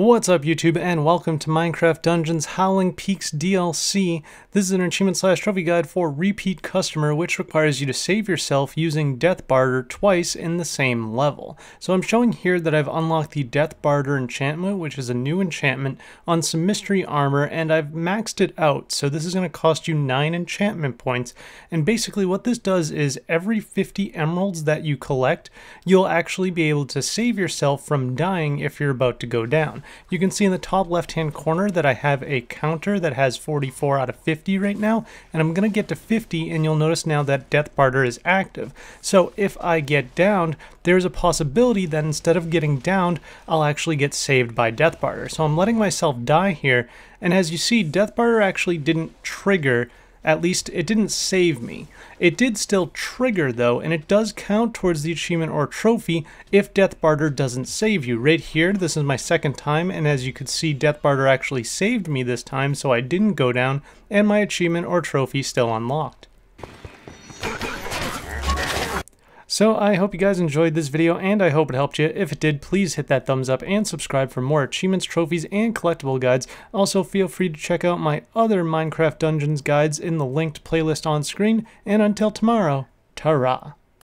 What's up YouTube and welcome to Minecraft Dungeons Howling Peaks DLC. This is an achievement slash trophy guide for repeat customer which requires you to save yourself using Death Barter twice in the same level. So I'm showing here that I've unlocked the Death Barter enchantment which is a new enchantment on some mystery armor and I've maxed it out so this is going to cost you 9 enchantment points and basically what this does is every 50 emeralds that you collect you'll actually be able to save yourself from dying if you're about to go down. You can see in the top left hand corner that I have a counter that has 44 out of 50 right now, and I'm going to get to 50 and you'll notice now that Death Barter is active. So if I get downed, there's a possibility that instead of getting downed, I'll actually get saved by Death Barter. So I'm letting myself die here, and as you see, Death Barter actually didn't trigger at least it didn't save me. It did still trigger though, and it does count towards the achievement or trophy if Death Barter doesn't save you. Right here, this is my second time, and as you could see, Death Barter actually saved me this time, so I didn't go down, and my achievement or trophy still unlocked. So I hope you guys enjoyed this video and I hope it helped you. If it did, please hit that thumbs up and subscribe for more achievements, trophies, and collectible guides. Also feel free to check out my other Minecraft Dungeons guides in the linked playlist on screen. And until tomorrow, ta-ra!